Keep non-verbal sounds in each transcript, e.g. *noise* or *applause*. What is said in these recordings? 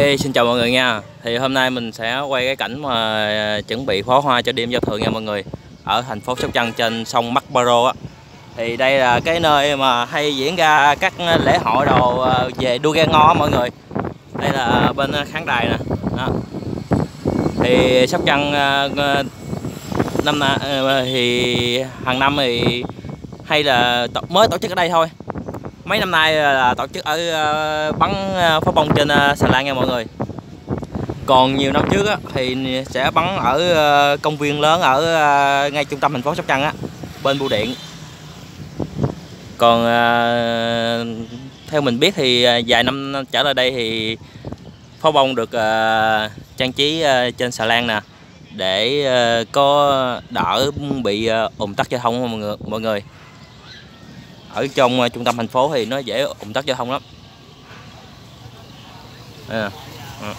Hey, xin chào mọi người nha. Thì hôm nay mình sẽ quay cái cảnh mà à, chuẩn bị pháo hoa cho đêm giao thừa nha mọi người. Ở thành phố Sóc Trăng trên sông Mắc Baro á. Thì đây là cái nơi mà hay diễn ra các lễ hội đồ à, về đua ghe ngó mọi người. Đây là bên khán đài nè. Đó. Thì Sóc Trăng à, năm nay thì hàng năm thì hay là mới tổ chức ở đây thôi mấy năm nay ờ, là tổ chức ở ờ, bắn ờ, pháo bông trên xà lan nha mọi người. Còn nhiều năm trước á, thì sẽ bắn ở công viên lớn ở ngay trung tâm thành phố Sóc Trăng á bên bưu điện. Còn theo mình biết thì vài năm trở lại đây thì pháo bông được trang trí trên xà lan nè để có đỡ bị ủng tắc giao thông mọi người mọi người? Ở trong ờ, trung tâm thành phố thì nó dễ ủng tắc giao thông lắm à, à.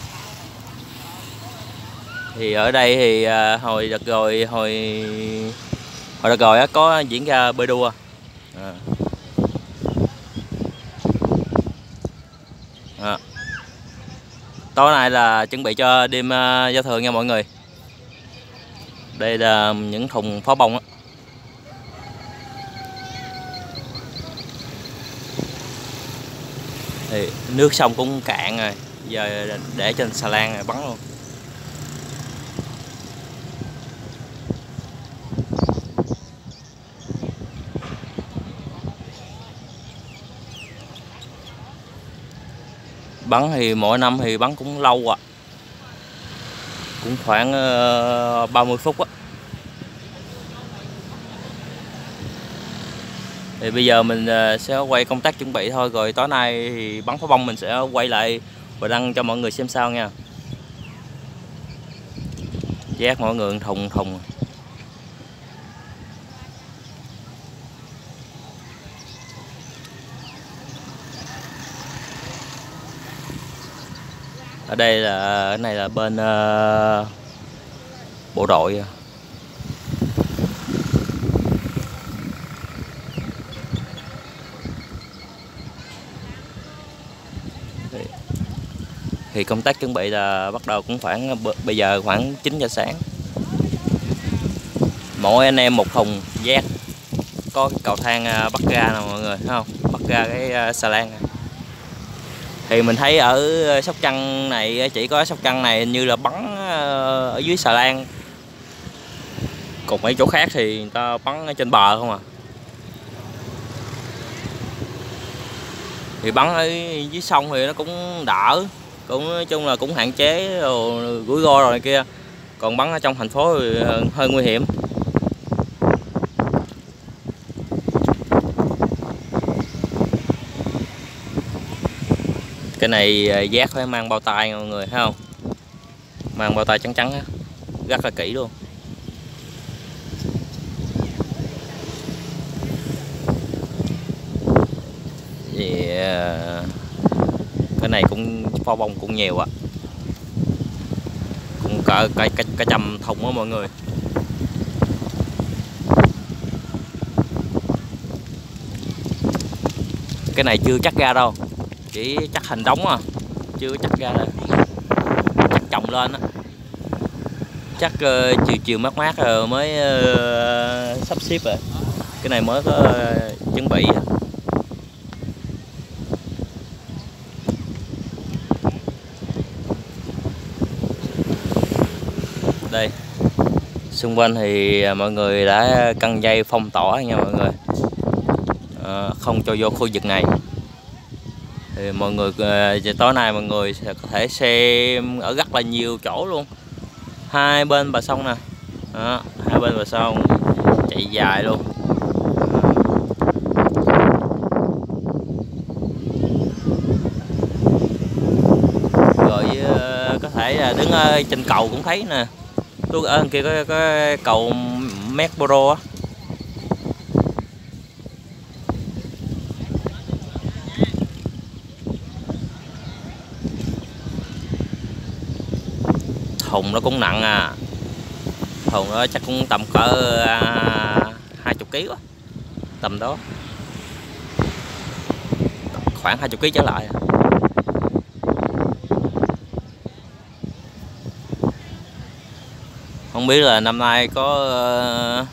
thì ở đây thì à, hồi đợt rồi hồi hồi đợt rồi á có diễn ra bơi đua à. À. tối nay là chuẩn bị cho đêm ờ, giao thừa nha mọi người đây là những thùng pháo bông á thì nước sông cũng cạn rồi. Giờ để trên xà lan rồi bắn luôn. Bắn thì mỗi năm thì bắn cũng lâu à cũng khoảng ờ, 30 phút á. Thì bây giờ mình ờ, sẽ quay công tác chuẩn bị thôi rồi tối nay thì bắn pháo bông mình sẽ quay lại và đăng cho mọi người xem sau nha. Giác mọi người thùng thùng. Ở đây là cái này là bên uh, bộ đội à. Thì công tác chuẩn bị là bắt đầu cũng khoảng bây giờ khoảng 9 giờ sáng. Mỗi anh em một thùng giác. Có cầu thang à, bắt ga nè mọi người, thấy không? Bắt ra cái à, xà lan thì mình thấy ở sóc trăng này, chỉ có sóc trăng này như là bắn à, ở dưới xà lan. Còn mấy chỗ khác thì người ta bắn ở trên bờ không à. Thì bắn ở dưới sông thì nó cũng đỡ, cũng nói chung là cũng hạn chế rồi rủi ro rồi này kia. Còn bắn ở trong thành phố thì ờ, hơi nguy hiểm. Cái này ờ, giác phải mang bao tay mọi người, thấy không? Mang bao tay trắng trắng rất là kỹ luôn. Thì ờ, cái này cũng pho bông cũng nhiều ạ. Cũng cả cả cả, cả trăm thùng á mọi người. Cái này chưa chắc ra đâu chỉ chắc hình đóng à chưa chắc ra đâu. chắc trồng lên á. Chắc uh, chiều chiều mát mát rồi mới uh, sắp xếp rồi. Cái này mới có uh, chuẩn bị đây. Xung quanh thì à, mọi người đã căng dây phong tỏa nha mọi người. À, không cho vô khu vực này. Thì mọi người à, tối nay mọi người sẽ có thể xem ở rất là nhiều chỗ luôn. Hai bên bờ sông nè. Đó, hai bên bờ sông chạy dài luôn. Rồi à, có thể đứng trên cầu cũng thấy nè tôi ở kia có, có cầu boro á. Thùng nó cũng nặng à. Thùng nó chắc cũng tầm cỡ à, hai chục ký quá tầm đó. Khoảng hai chục ký trở lại à. Không biết là năm nay có ờ,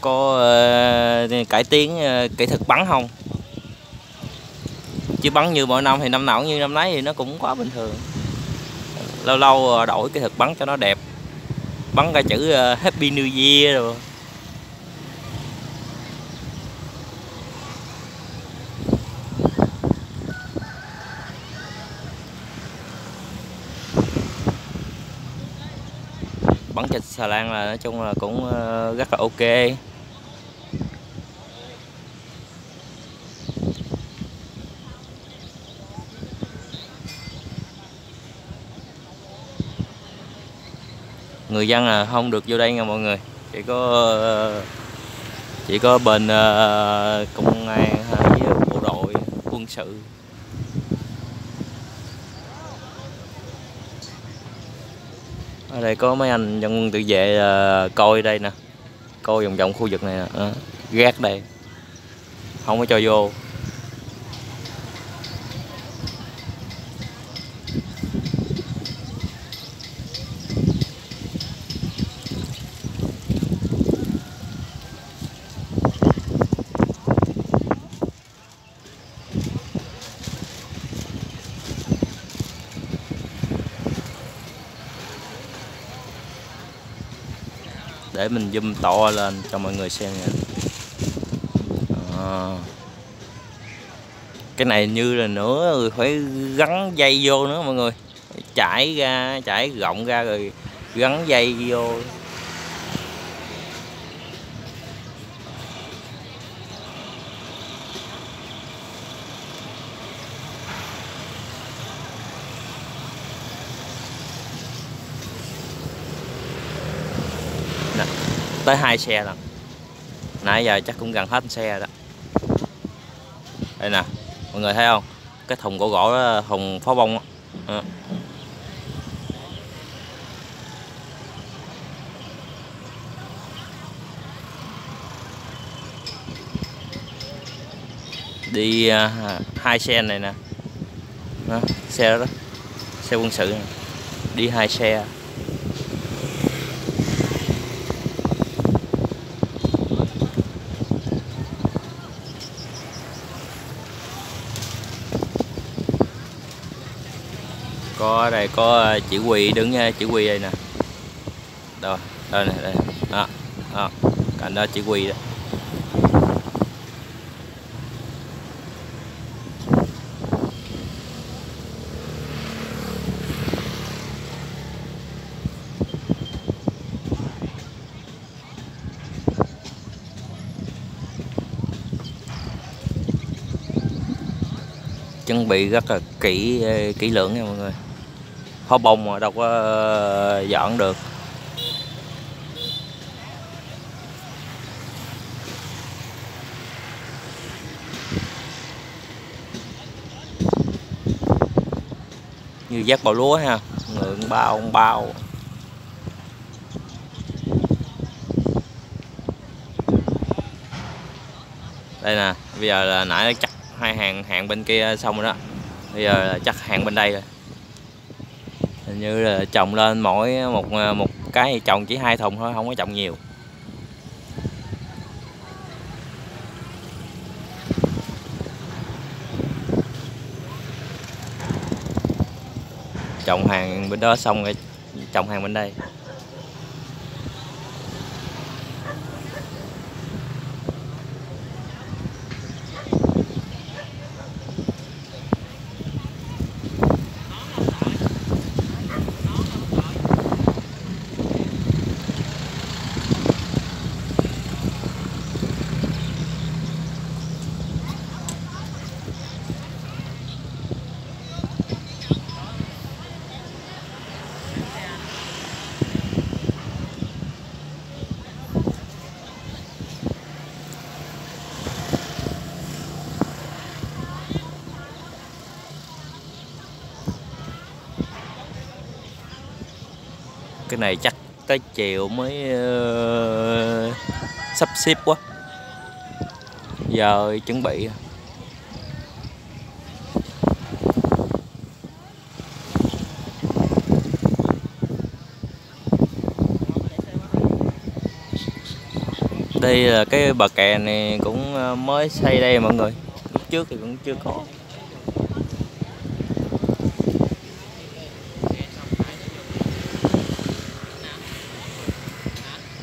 có ờ, cải tiến ờ, kỹ thuật bắn không? Chứ bắn như mọi năm thì năm nào cũng như năm nấy thì nó cũng quá bình thường. Lâu lâu đổi kỹ thuật bắn cho nó đẹp. Bắn ra chữ Happy New Year rồi bắn trên xà lan là nói chung là cũng ờ, rất là ok. Người dân là không được vô đây nha mọi người. Chỉ có ờ, chỉ có bên ờ, công an với bộ đội quân sự. Ở đây có mấy anh dân quân tự vệ uh, coi đây nè. Coi vòng vòng khu vực này nè. Ờ, Gác đây. Không có cho vô. Để mình zoom to lên cho mọi người xem nha. À. cái này như là nữa phải gắn dây vô nữa mọi người. Chảy ra chảy rộng ra rồi gắn dây vô. Tới hai xe lần nãy giờ chắc cũng gần hết xe đó đây nè mọi người thấy không cái thùng gỗ gỗ đó thùng pháo bông đó. À. đi à, hai xe này nè đó, xe đó, đó xe quân sự này. đi hai xe ở đây có ờ, chỉ huy đứng ờ, chỉ huy đây nè. Đó đây này đây đó, đó. cạnh đó chỉ huy đó chuẩn bị rất là kỹ ờ, kỹ lưỡng nha mọi người kho bông mà đâu có ờ, dọn được. Như giác bào lúa ha, ngượng bao bao. Đây nè, bây giờ là nãy chắc hai hàng hàng bên kia xong rồi đó. Bây giờ là chắc hàng bên đây rồi như là trồng lên mỗi một à, một cái trồng chỉ hai thùng thôi, không có trồng nhiều. Trồng hàng bên đó xong rồi, trồng hàng bên đây. cái này chắc tới chiều mới uh, sắp xếp quá. Giờ chuẩn bị. Đây là cái bờ kè này cũng ờ, mới xây đây mọi người. Lúc trước thì cũng chưa có.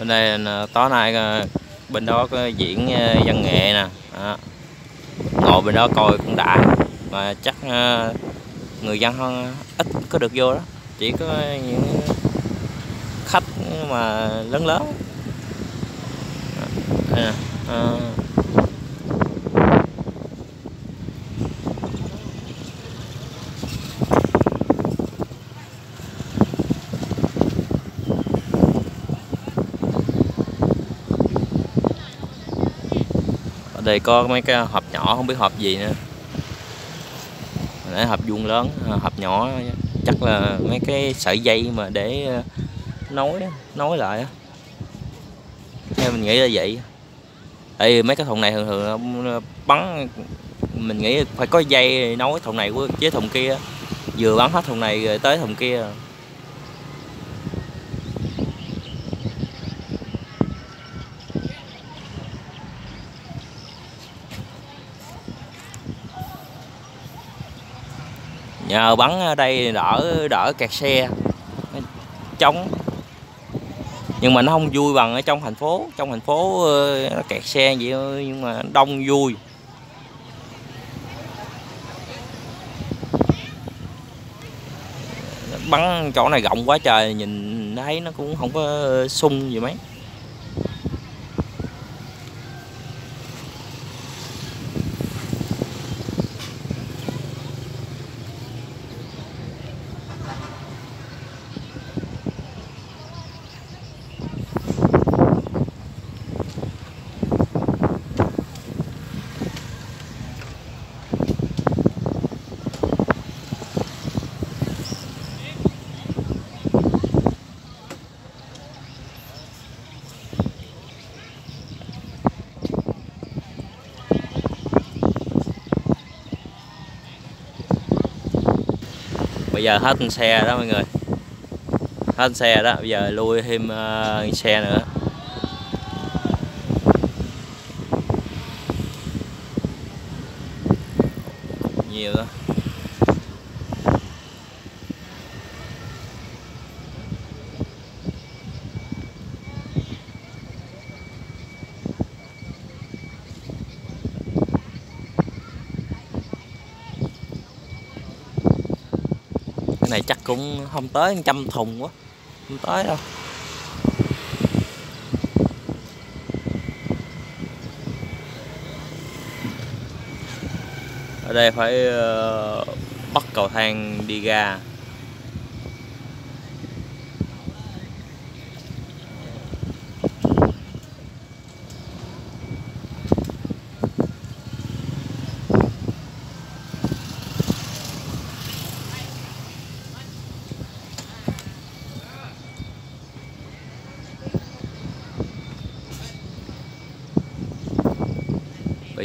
Bên đây là tối nay ờ, bên đó có diễn ờ, văn nghệ nè đó. ngồi bên đó coi cũng đã mà chắc ờ, người dân hơn ít có được vô đó chỉ có những khách mà lớn lớn đó. nè, ờ. Đây có mấy cái hộp nhỏ, không biết hộp gì nữa. Nãy hộp vuông lớn, hộp nhỏ, chắc là mấy cái sợi dây mà để ờ, nối nối lại theo mình nghĩ là vậy. Tại vì mấy cái thùng này thường thường bắn, mình nghĩ phải có dây nối thùng này với thùng kia vừa bắn hết thùng này rồi tới thùng kia. Nhờ bắn ở đây đỡ đỡ kẹt xe, chống. Nhưng mà nó không vui bằng ở trong thành phố. Trong thành phố ờ, nó kẹt xe vậy thôi, nhưng mà đông vui. Bắn chỗ này rộng quá trời, nhìn thấy nó cũng không có sung gì mấy. Bây giờ hết xe đó mọi người. Hết xe đó bây giờ lui thêm uh, xe nữa nhiều đó cái này chắc cũng không tới trăm thùng quá, không tới đâu. Ở đây phải ờ, bắt cầu thang đi ra.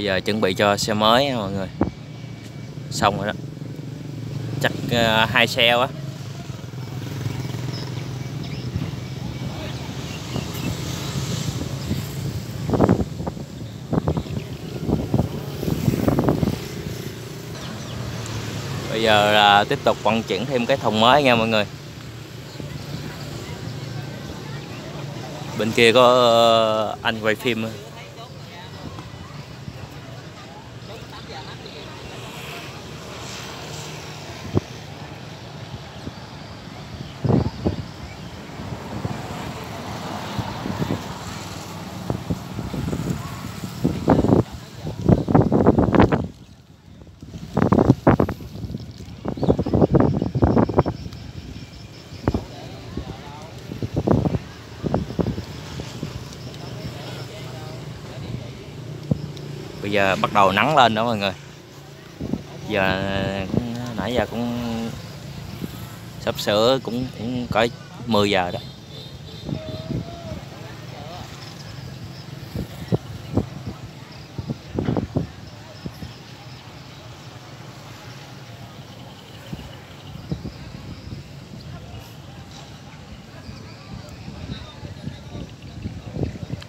Giờ chuẩn bị cho xe mới nha mọi người. Xong rồi đó. Chắc ờ, hai xe quá. Bây giờ là tiếp tục vận chuyển thêm cái thùng mới nha mọi người. Bên kia có ờ, anh quay phim. Bây giờ bắt đầu nắng lên đó mọi người. Giờ ờ, cũng, nãy giờ cũng sắp sửa cũng cũng cỡ 10 giờ đó.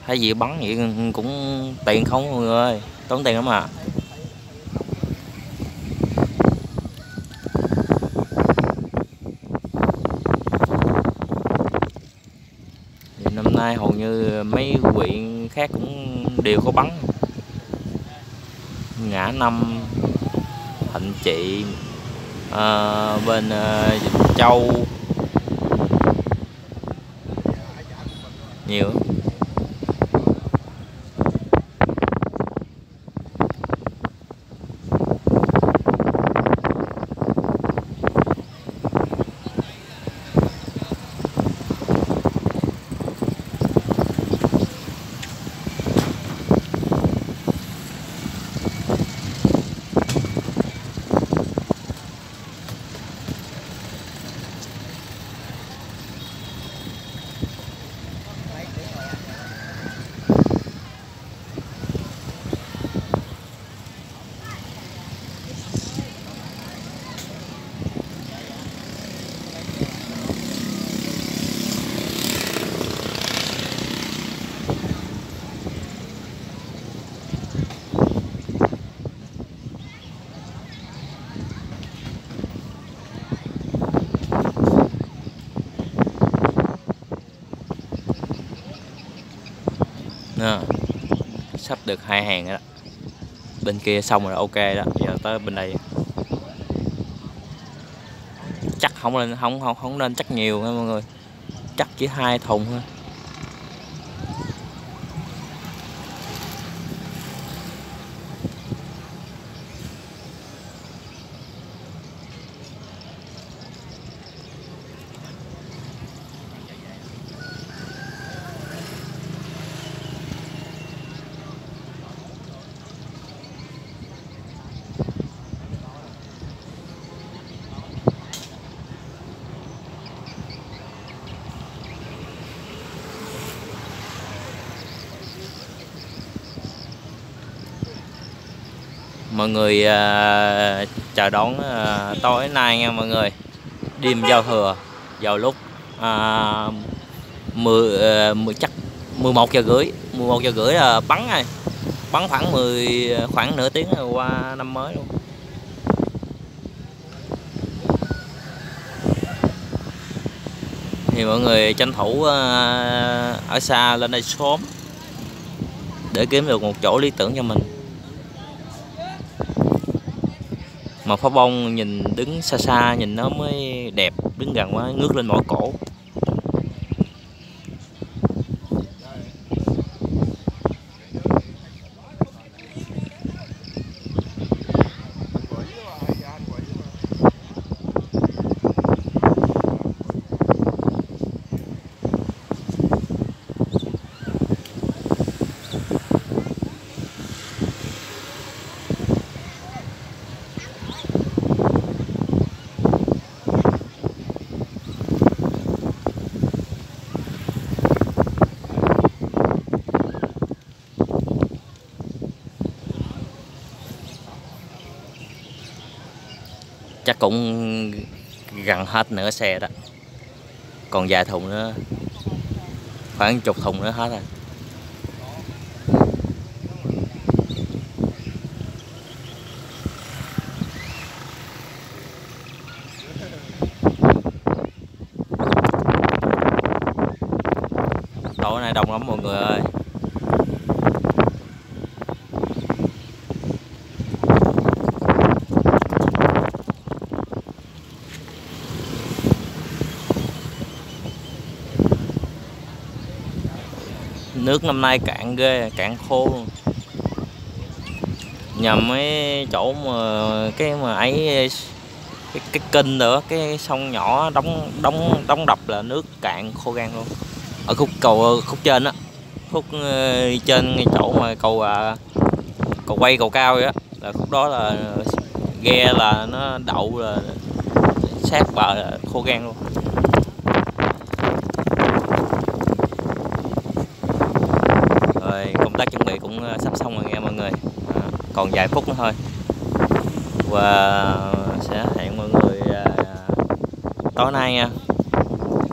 Thấy gì bắn vậy cũng tiền không mọi người ơi tốn tiền lắm à. Năm nay hầu như mấy huyện khác cũng đều có bắn. Ngã năm thạnh trị à, bên à, châu. Nhiều. Ha sắp được hai hàng rồi đó. Bên kia xong rồi, ok đó. Giờ tới bên đây. Chắc không lên, không không không nên chắc nhiều nha mọi người. Chắc chỉ hai thùng thôi. Mọi người à, uh, chờ đón uh, tối nay nha mọi người. Đêm giao thừa vào lúc uh, 10, uh, 10 chắc 11 giờ rưỡi 11 giờ rưỡi là bắn này bắn khoảng 10 khoảng nửa tiếng rồi qua năm mới luôn. Thì mọi người tranh thủ uh, ở xa lên đây sớm để kiếm được một chỗ lý tưởng cho mình. Mà pháo bông nhìn đứng xa xa, nhìn nó mới đẹp, đứng gần quá ngước lên mỏi cổ. Chắc cũng gần hết nửa xe đó. Còn vài thùng nữa, khoảng chục thùng nữa hết rồi. Tối nay đông lắm mọi người ơi. Nước năm nay cạn ghê cạn khô luôn. Nhầm mấy chỗ mà cái mà ấy cái, cái kênh nữa cái sông nhỏ đóng đóng đóng đập là nước cạn khô gan luôn. Ở khúc cầu khúc trên á khúc ờ, trên chỗ mà cầu à, cầu quay cầu cao vậy á là khúc đó là ghe là nó đậu là sát bờ là khô gan luôn tác chuẩn bị cũng ờ, sắp xong rồi nghe mọi người à, còn vài phút nữa thôi. Và sẽ hẹn mọi người à, tối nay nha.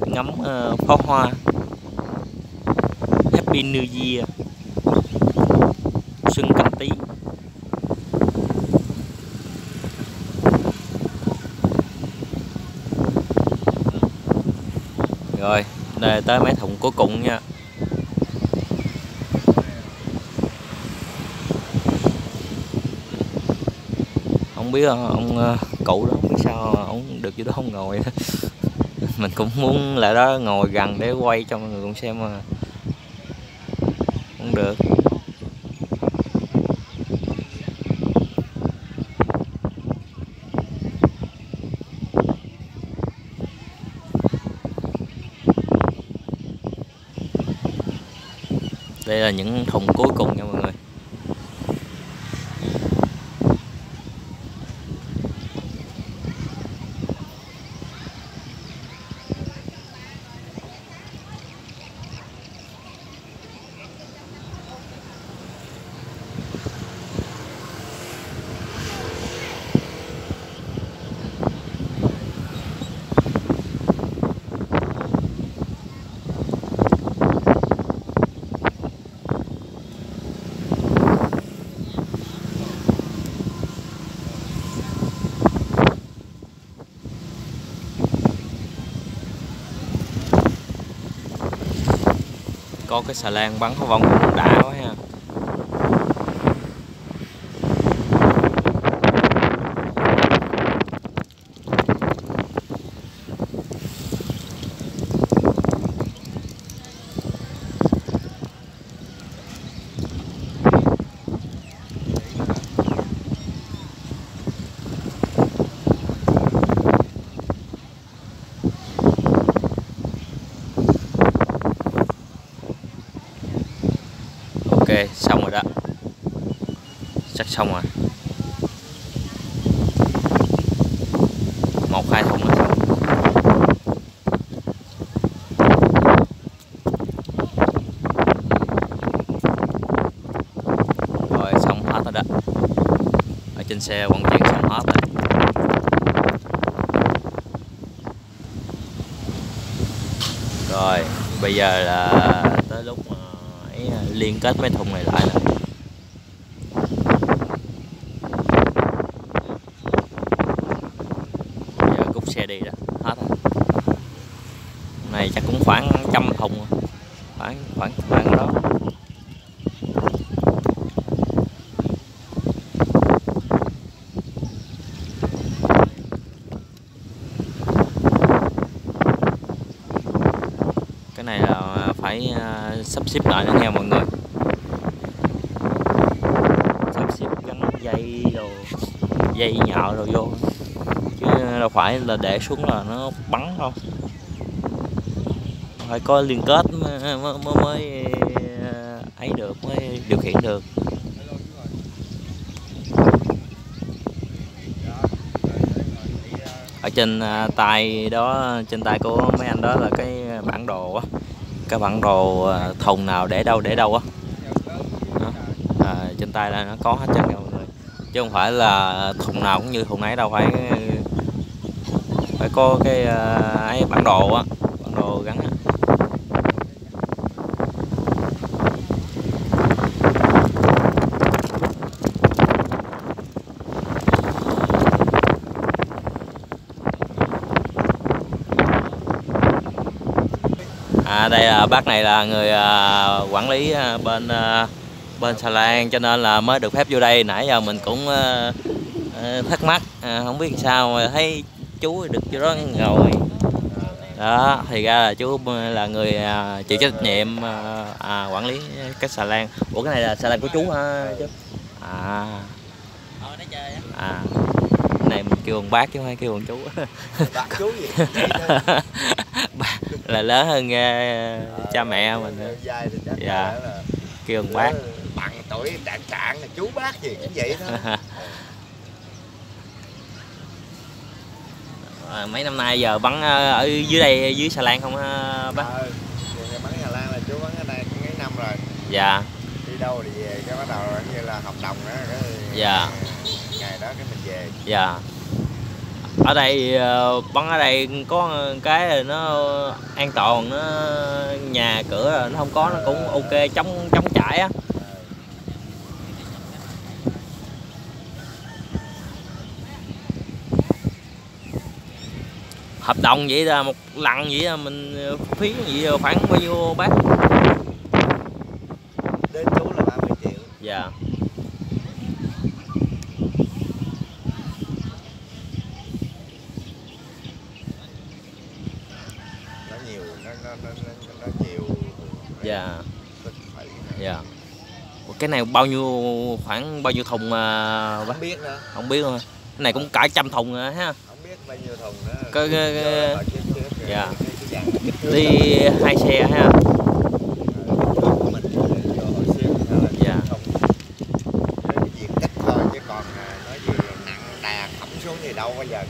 Ngắm ờ, pháo hoa. Happy New Year. Xuân canh tí. Rồi, đây tới mấy thùng cuối cùng nha. Không biết, ông ờ, cụ đó không biết sao ông được vô đó không ngồi. *laughs* Mình cũng muốn lại đó ngồi gần để quay cho mọi người cùng xem mà không được. Đây là những thùng cuối cùng nha mọi người có cái xà lan bắn pháo bông cũng đã quá ha ok xong rồi đó chắc xong rồi. Một, hai thùng là xong. Rồi, xong hết rồi đó. Ở trên xe vận chuyển xong hết rồi. Rồi, bây giờ là tới lúc mà ấy, liên kết mấy thùng này lại rồi xe đi đó, hết rồi. Này chắc cũng khoảng trăm thùng khoảng khoảng khoảng đó. Cái này là phải à, sắp xếp lại nữa nha mọi người. Sắp xếp gắn dây rồi dây nhợ rồi vô phải là để xuống là nó bắn không? Phải có liên kết mới, mới, mới, ờ, ấy được mới điều khiển được. Ở trên ờ, tay đó trên tay của mấy anh đó là cái bản đồ á. Cái bản đồ ờ, thùng nào để đâu để đâu á. À, trên tay là nó có hết trơn mọi người. Chứ không phải là thùng nào cũng như thùng ấy đâu phải phải có cái à, ấy bản đồ á bản đồ gắn á. À, đây là bác này là người à, quản lý à, bên à, bên xà lan cho nên là mới được phép vô đây. Nãy giờ mình cũng à, à thắc mắc à, không biết sao mà thấy chú được vô đó ngồi đó thì ra là chú là người à, chịu trách nhiệm à, à, quản lý cái xà lan ủa cái này là xà lan của chú hả chú à à cái này mình kêu ông bác chứ không phải kêu ông chú Bác chú gì? *laughs* Là lớn hơn uh, cha mẹ mình nữa. Dạ. kêu ông bác bằng tuổi trạng trạng là chú bác gì cũng vậy thôi. *laughs* À, mấy năm nay giờ bắn ờ, ở dưới đây dưới xà lan không á bác Ờ, thì bắn Hà Lan là chú bắn ở đây cũng mấy năm rồi. dạ Đi đâu thì về cái bắt đầu như là hợp đồng đó cái Dạ. ngày đó cái mình về. dạ ở đây ờ, bắn ở đây có cái là nó an toàn nó nhà cửa nó không có nó cũng ok chống chống chảy á hợp đồng vậy là một lần vậy là mình phí vậy là khoảng bao nhiêu bác? Đến chú là 30 triệu. Dạ. Nó nhiều nó nó nó, nó, nó nhiều. Dạ. Dạ. Cái này bao nhiêu khoảng bao nhiêu thùng à, bác? không biết nữa. Không biết luôn cái này cũng cả trăm thùng rồi ha Có- Dạ. cái- cái thước đi hai xe ha. Là Dạ. gì thì đâu bao giờ